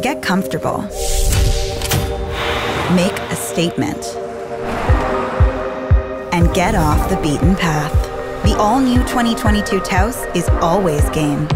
Get comfortable. Make a statement. And get off the beaten path. The all new 2022 Taos is always game.